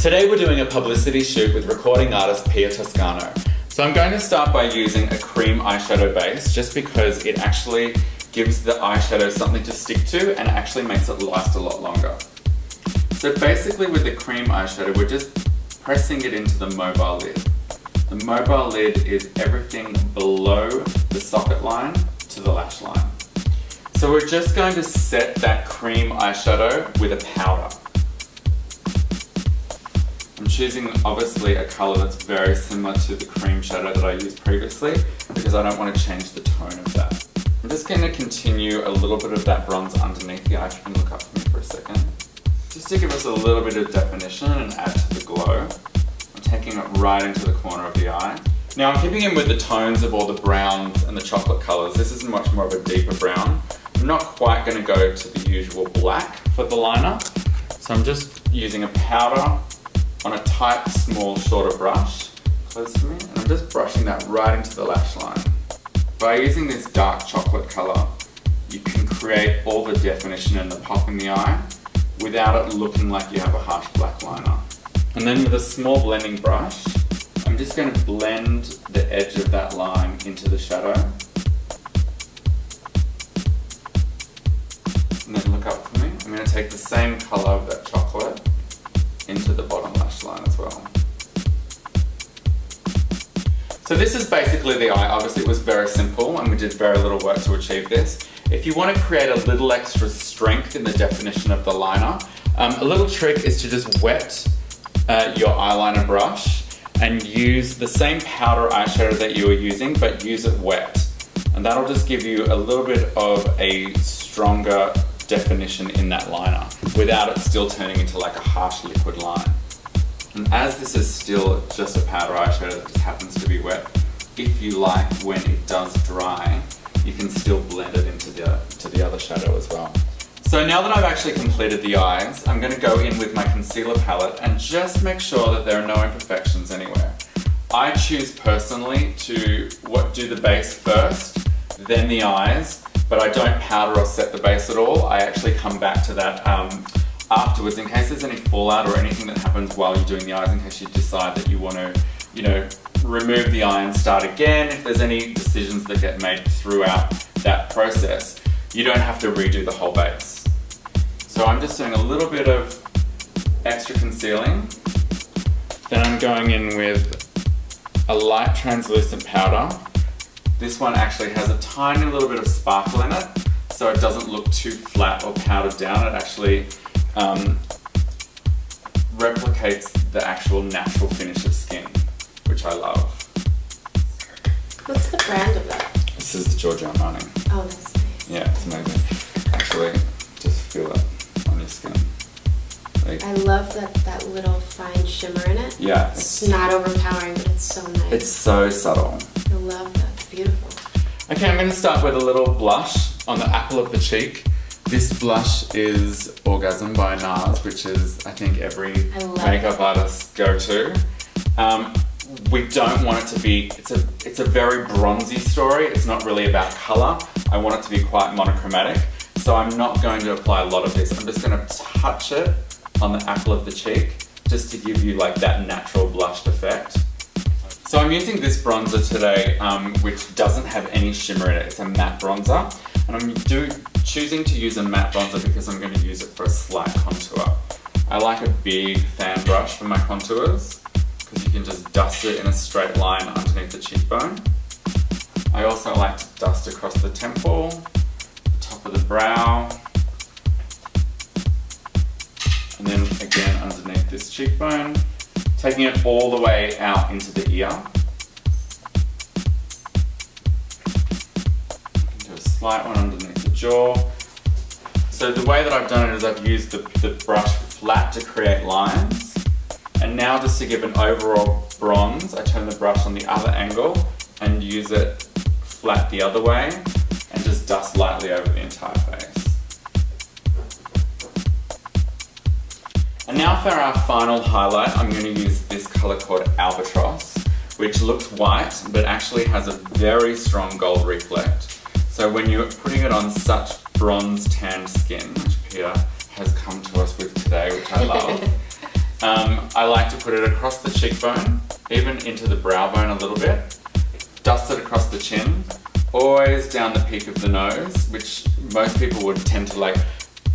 Today we're doing a publicity shoot with recording artist Pia Toscano. So I'm going to start by using a cream eyeshadow base just because it actually gives the eyeshadow something to stick to and actually makes it last a lot longer. So basically with the cream eyeshadow we're just pressing it into the mobile lid. The mobile lid is everything below the socket line to the lash line. So we're just going to set that cream eyeshadow with a powder. Choosing obviously a colour that's very similar to the cream shadow that I used previously because I don't want to change the tone of that. I'm just going to continue a little bit of that bronze underneath the eye. If you can look up for me for a second. Just to give us a little bit of definition and add to the glow. I'm taking it right into the corner of the eye. Now I'm keeping in with the tones of all the browns and the chocolate colours. This is much more of a deeper brown. I'm not quite going to go to the usual black for the liner. So I'm just using a powder on a tight, small, shorter brush close to me. And I'm just brushing that right into the lash line. By using this dark chocolate colour, you can create all the definition and the pop in the eye without it looking like you have a harsh black liner. And then with a small blending brush, I'm just going to blend the edge of that line into the shadow. And then look up for me. I'm going to take the same colour of that chocolate into the So this is basically the eye. Obviously it was very simple and we did very little work to achieve this. If you want to create a little extra strength in the definition of the liner, um, a little trick is to just wet uh, your eyeliner brush and use the same powder eyeshadow that you were using, but use it wet. And that'll just give you a little bit of a stronger definition in that liner without it still turning into like a harsh liquid line. And as this is still just a powder eyeshadow that just happens to be wet, if you like when it does dry, you can still blend it into the, to the other shadow as well. So now that I've actually completed the eyes, I'm going to go in with my concealer palette and just make sure that there are no imperfections anywhere. I choose personally to what, do the base first, then the eyes, but I don't powder or set the base at all. I actually come back to that um, afterwards in case there's any fallout or anything that happens while you're doing the eyes, in case you decide that you want to, you know, remove the eye and start again. If there's any decisions that get made throughout that process, you don't have to redo the whole base. So I'm just doing a little bit of extra concealing. Then I'm going in with a light translucent powder. This one actually has a tiny little bit of sparkle in it, so it doesn't look too flat or powdered down. It actually um, replicates the actual natural finish of skin, which I love. What's the brand of that? This is the Giorgio Armani. Oh, that's nice. Yeah, it's amazing. Actually, just feel it on your skin. Like, I love that that little fine shimmer in it. yeah, It's it's, not overpowering, but it's so nice. it's so subtle. I love that. It's beautiful. Okay, I'm going to start with a little blush on the apple of the cheek. This blush is Orgasm by NARS, which is, I think, every I makeup artist's go-to. Um, we don't want it to be, it's a, it's a very bronzy story. It's not really about color. I want it to be quite monochromatic. So I'm not going to apply a lot of this. I'm just going to touch it on the apple of the cheek, just to give you like that natural blushed effect. So I'm using this bronzer today, um, which doesn't have any shimmer in it. It's a matte bronzer. And I'm do, choosing to use a matte bronzer because I'm going to use it for a slight contour. I like a big fan brush for my contours because you can just dust it in a straight line underneath the cheekbone. I also like to dust across the temple, the top of the brow, and then again underneath this cheekbone, taking it all the way out into the ear. Slight one underneath the jaw. So the way that I've done it is I've used the, the brush flat to create lines. And now just to give an overall bronze, I turn the brush on the other angle and use it flat the other way and just dust lightly over the entire face. And now for our final highlight, I'm going to use this colour called Albatross, which looks white, but actually has a very strong gold reflect. So when you're putting it on such bronze tanned skin, which Pia has come to us with today, which I love, um, I like to put it across the cheekbone, even into the brow bone a little bit. Dust it across the chin, always down the peak of the nose, which most people would tend to like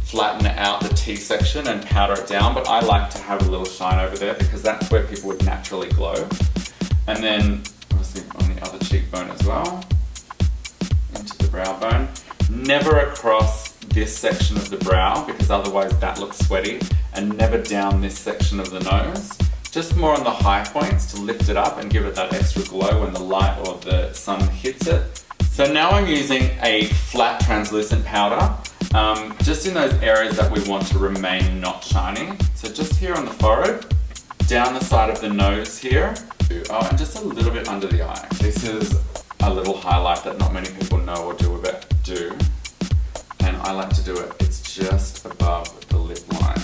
flatten out the T section and powder it down, but I like to have a little shine over there because that's where people would naturally glow. And then obviously on the other cheekbone as well, brow bone. Never across this section of the brow because otherwise that looks sweaty and never down this section of the nose. Just more on the high points to lift it up and give it that extra glow when the light or the sun hits it. So now I'm using a flat translucent powder um, just in those areas that we want to remain not shiny. So just here on the forehead, down the side of the nose here, oh, and just a little bit under the eye. This is a little highlight that not many people know or do a bit do. And I like to do it, it's just above the lip line.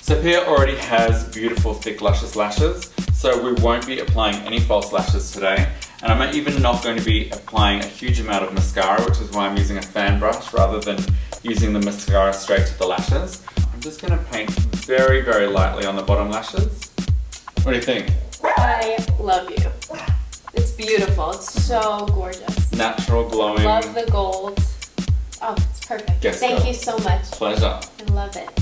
So Pia already has beautiful thick luscious lashes, so we won't be applying any false lashes today. And I'm even not going to be applying a huge amount of mascara, which is why I'm using a fan brush rather than using the mascara straight to the lashes. I'm just going to paint very, very lightly on the bottom lashes. What do you think? I love you. It's beautiful. It's so gorgeous. Natural glowing. Love the gold. Oh, it's perfect. Guess Thank so. you so much. Pleasure. I love it.